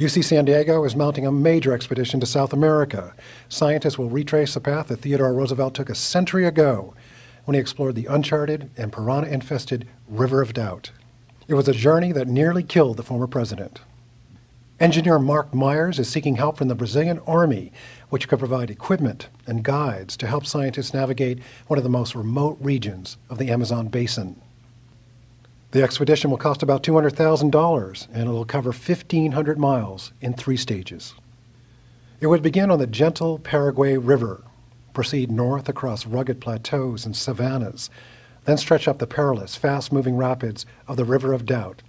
UC San Diego is mounting a major expedition to South America. Scientists will retrace the path that Theodore Roosevelt took a century ago when he explored the uncharted and piranha infested River of Doubt. It was a journey that nearly killed the former president. Engineer Marc Meyers is seeking help from the Brazilian Army, which could provide equipment and guides to help scientists navigate one of the most remote regions of the Amazon basin. The expedition will cost about $200,000 and it will cover 1,500 miles in three stages. It would begin on the gentle Paraguay River, proceed north across rugged plateaus and savannas, then stretch up the perilous, fast moving rapids of the River of Doubt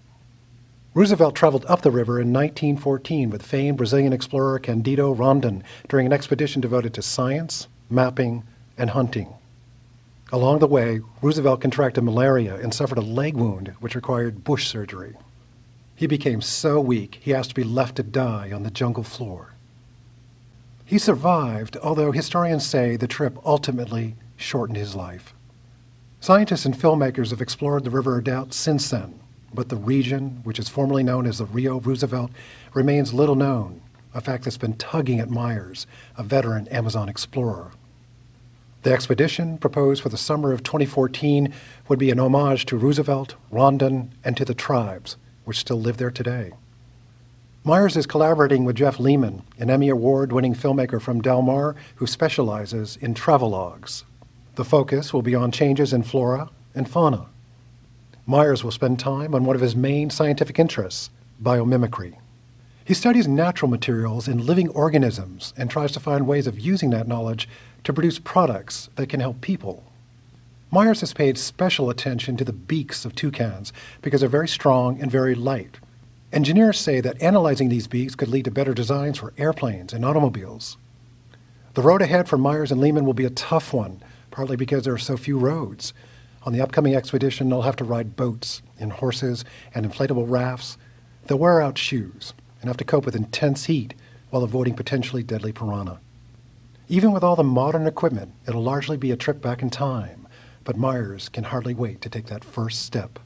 Roosevelt traveled up the river in 1914 with famed Brazilian explorer Candido Rondon during an expedition devoted to science, mapping, and hunting. Along the way, Roosevelt contracted malaria and suffered a leg wound which required bush surgery. He became so weak he asked to be left to die on the jungle floor. He survived, although historians say the trip ultimately shortened his life. Scientists and filmmakers have explored the River of Doubt since then, but the region, which is formerly known as the Rio Roosevelt, remains little known, a fact that's been tugging at Meyers, a veteran Amazon explorer. The expedition, proposed for the summer of 2014, would be an homage to Roosevelt, Rondon, and to the tribes, which still live there today. Meyers is collaborating with Jeff Lehman, an Emmy Award winning filmmaker from Del Mar who specializes in travelogues. The focus will be on changes in flora and fauna. Meyers will spend time on one of his main scientific interests, biomimicry. He studies natural materials in living organisms and tries to find ways of using that knowledge to produce products that can help people. Meyers has paid special attention to the beaks of toucans because they're very strong and very light. Engineers say that analyzing these beaks could lead to better designs for airplanes and automobiles. The road ahead for Meyers and Lehman will be a tough one, partly because there are so few roads. On the upcoming expedition, they'll have to ride boats and horses and inflatable rafts. They'll wear out shoes and have to cope with intense heat while avoiding potentially deadly piranha. Even with all the modern equipment, it'll largely be a trip back in time, but Meyers can hardly wait to take that first step.